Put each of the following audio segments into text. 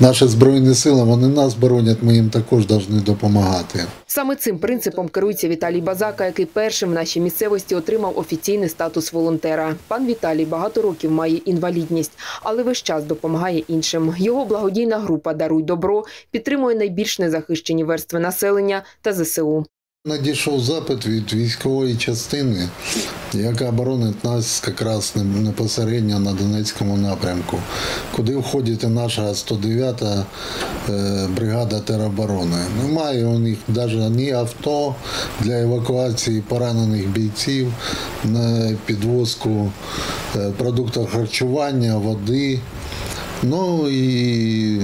наші збройні сили, вони нас боронять, ми їм також повинні допомагати. Саме цим принципом керується Віталій Базака, який першим в нашій місцевості отримав офіційний статус волонтера. Пан Віталій багато років має інвалідність, але весь час допомагає іншим. Його благодійна група Даруй добро підтримує найбільш незахищені верстви населення та ЗСУ. Надійшов запит від військової частини, яка боронить нас якраз непосередньо на Донецькому напрямку, куди входить і наша 109-та е, бригада тероборони. Немає у них навіть ні авто для евакуації поранених бійців на підвозку е, продуктів харчування, води, ну і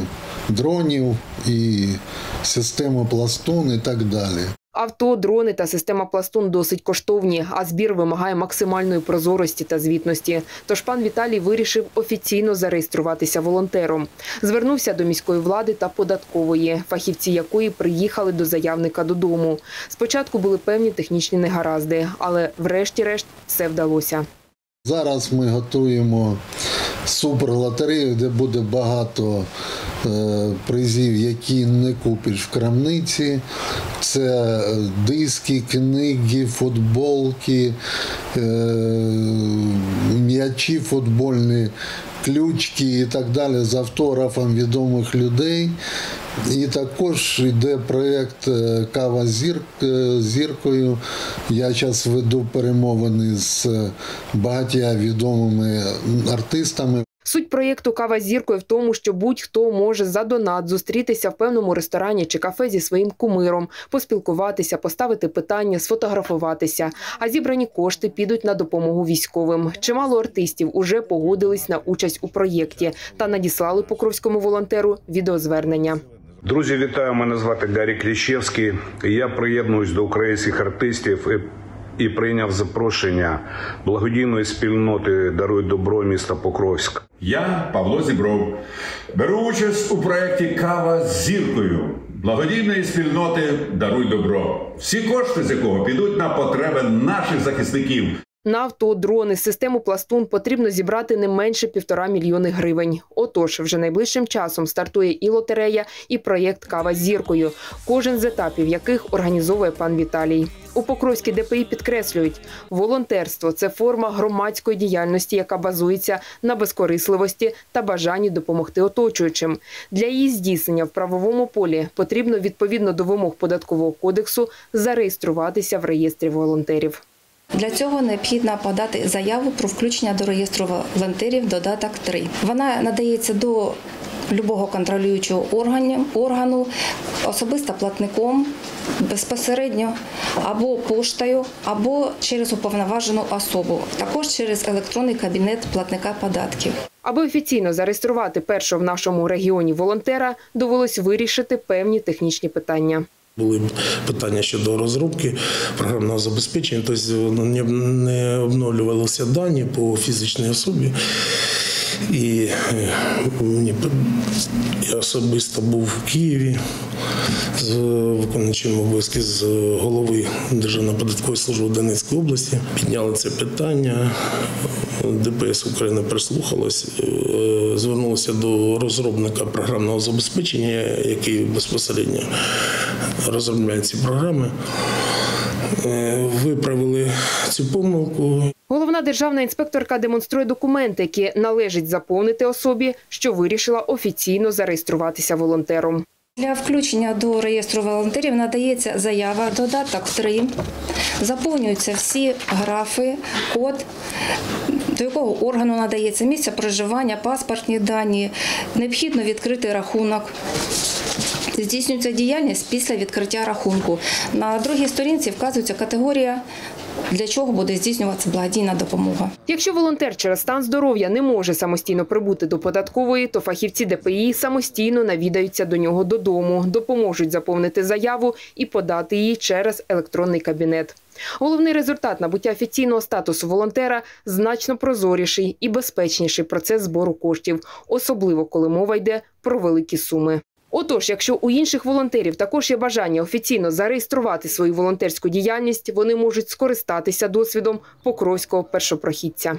дронів, і системи пластун і так далі. Авто, дрони та система пластун досить коштовні, а збір вимагає максимальної прозорості та звітності. Тож пан Віталій вирішив офіційно зареєструватися волонтером. Звернувся до міської влади та податкової, фахівці якої приїхали до заявника додому. Спочатку були певні технічні негаразди, але врешті-решт все вдалося. Зараз ми готуємо суперлотерею, де буде багато е, призів, які не купиш в крамниці. Це диски, книги, футболки, е, м'ячі футбольні, ключки і так далі з автографом відомих людей. І також йде проєкт е, Кава е, зіркою. Я зараз веду перемовини з багатьма відомими артистами. Суть проєкту Кава зіркою в тому, що будь-хто може за донат зустрітися в певному ресторані чи кафе зі своїм кумиром, поспілкуватися, поставити питання, сфотографуватися. А зібрані кошти підуть на допомогу військовим. Чимало артистів уже погодились на участь у проєкті та надіслали покровському волонтеру відеозвернення. Друзі, вітаю! Мене звати Гарі Кліщевський. Я приєднуюсь до українських артистів і, і прийняв запрошення благодійної спільноти Даруй добро міста Покровськ. Я Павло Зібров. Беру участь у проєкті Кава з зіркою благодійної спільноти Даруй добро. Всі кошти з якого підуть на потреби наших захисників. На авто, дрони, систему пластун потрібно зібрати не менше півтора мільйони гривень. Отож, вже найближчим часом стартує і лотерея, і проєкт Кава з зіркою, кожен з етапів яких організовує пан Віталій. У Покровській ДПІ підкреслюють, волонтерство це форма громадської діяльності, яка базується на безкорисливості та бажанні допомогти оточуючим. Для її здійснення в правовому полі потрібно відповідно до вимог податкового кодексу зареєструватися в реєстрі волонтерів. Для цього необхідно подати заяву про включення до реєстру волонтерів додаток 3. Вона надається до любого контролюючого органу особисто платником безпосередньо або поштою, або через уповноважену особу, також через електронний кабінет платника податків. Аби офіційно зареєструвати першого в нашому регіоні волонтера, довелось вирішити певні технічні питання. Були питання щодо розробки програмного забезпечення, тобто не обновлювалися дані по фізичній особі. І я особисто був в Києві з виконуючим обов'язки з голови Державної податкової служби Донецької області. Підняли це питання. ДПС України прислухалось, звернулося до розробника програмного забезпечення, який безпосередньо розробляє ці програми. Виправили цю помилку. Державна інспекторка демонструє документи, які належить заповнити особі, що вирішила офіційно зареєструватися волонтером. Для включення до реєстру волонтерів надається заява, додаток 3, заповнюються всі графи, код, до якого органу надається місце проживання, паспортні дані, необхідно відкрити рахунок. Здійснюється діяльність після відкриття рахунку. На другій сторінці вказується категорія. Для чого буде здійснюватися благодійна допомога? Якщо волонтер через стан здоров'я не може самостійно прибути до податкової, то фахівці ДПІ самостійно навідаються до нього додому, допоможуть заповнити заяву і подати її через електронний кабінет. Головний результат набуття офіційного статусу волонтера значно прозоріший і безпечніший процес збору коштів, особливо коли мова йде про великі суми. Отож, якщо у інших волонтерів також є бажання офіційно зареєструвати свою волонтерську діяльність, вони можуть скористатися досвідом покровського першопрохідця.